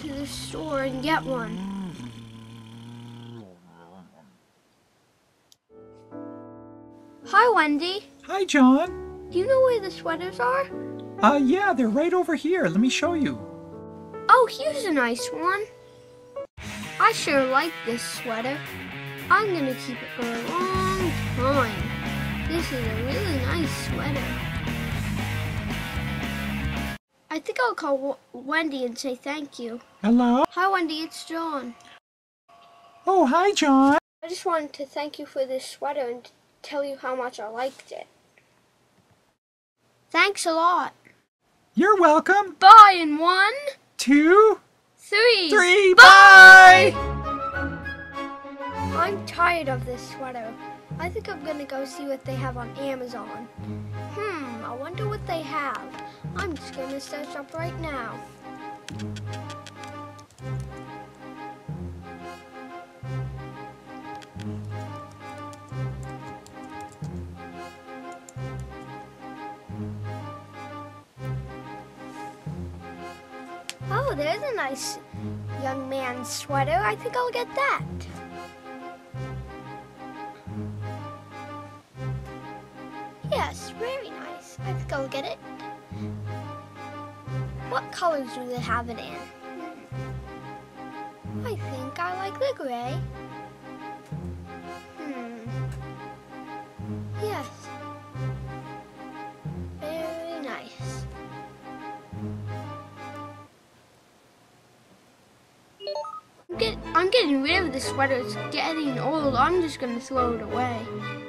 to the store and get one. Hi, Wendy. Hi, John. Do you know where the sweaters are? Uh, yeah, they're right over here. Let me show you. Oh, here's a nice one. I sure like this sweater. I'm gonna keep it for a long time. This is a really nice sweater. I think I'll call w Wendy and say thank you. Hello? Hi, Wendy, it's John. Oh, hi, John. I just wanted to thank you for this sweater and tell you how much I liked it. Thanks a lot. You're welcome. Bye in one, Two, three. three, bye! I'm tired of this sweater. I think I'm gonna go see what they have on Amazon. Hmm, I wonder what they have. I'm just gonna search up right now. Oh, there's a nice young man's sweater. I think I'll get that. Yes, very nice. I think I'll get it. What colors do they have it in? I think I like the gray. Hmm. Yes. Very nice. I'm, get, I'm getting rid of the sweater. It's getting old. I'm just gonna throw it away.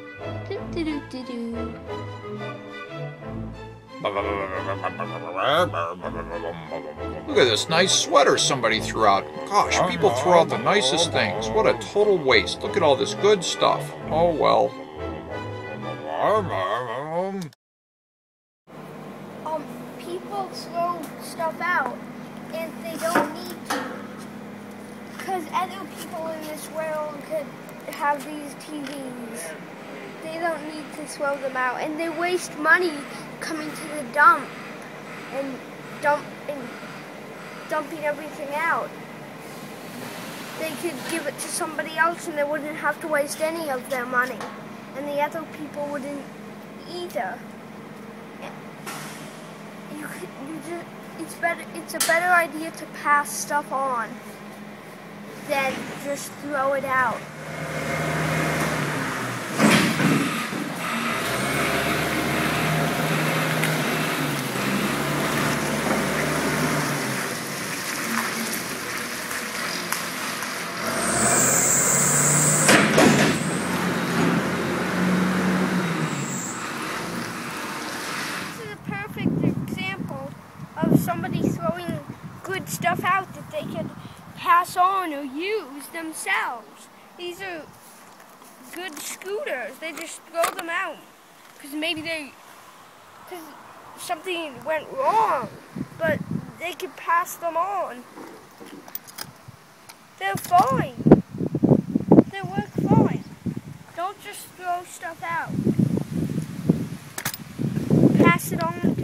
Look at this nice sweater somebody threw out. Gosh, people throw out the nicest things. What a total waste. Look at all this good stuff. Oh well. um, people throw stuff out and they don't need to. Because other people in this world could have these TVs. Don't need to throw them out. And they waste money coming to the dump and dump and dumping everything out. They could give it to somebody else and they wouldn't have to waste any of their money. And the other people wouldn't either. You could, you just, it's better. It's a better idea to pass stuff on than just throw it out. This is a perfect example of throwing good stuff out that they could pass on or use themselves. These are good scooters. They just throw them out because maybe they, because something went wrong, but they could pass them on. They're fine. They work fine. Don't just throw stuff out pass it on